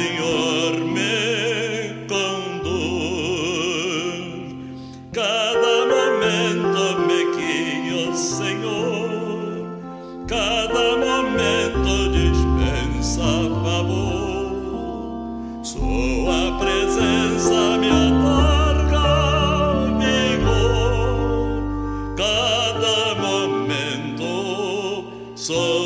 Senhor me conduz. Cada momento me guia, Senhor. Cada momento dispensa favor. Sua presença me atarga vigor. Cada momento sou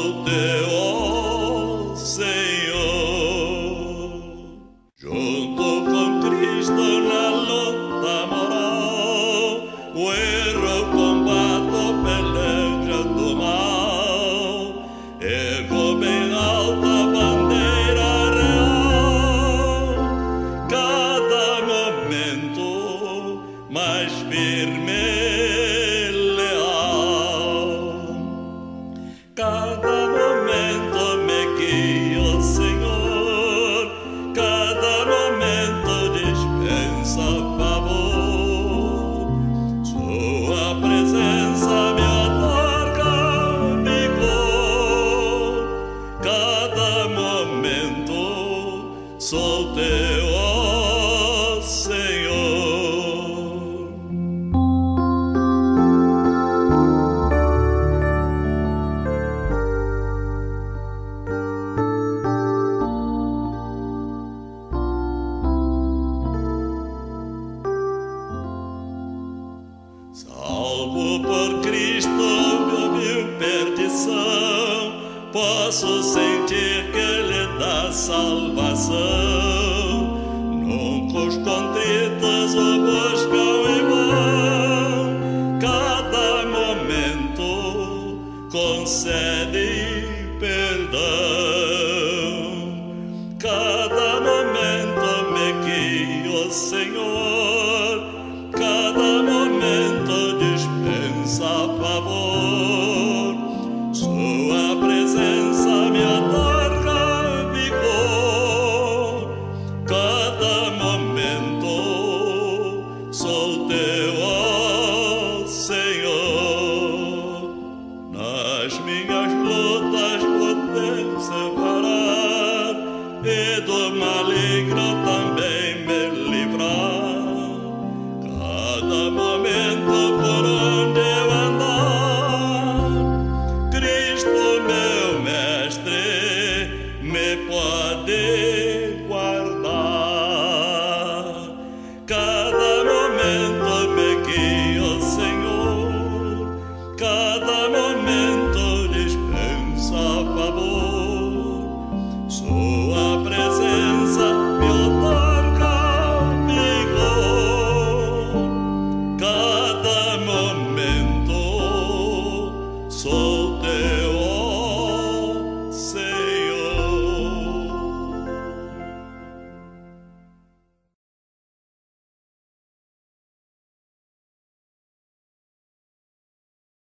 sou teu, Senhor. Salvo por Cristo, minha perdição, posso sentir que salvação. Noncos contritas o buscam em vão. Cada momento concede perdão. Cada momento me guia o Senhor. Cada momento dispensa favor. maligno também me livrar. Cada momento por onde eu andar, Cristo meu mestre me pode guardar. Cada momento me guia o Senhor. Cada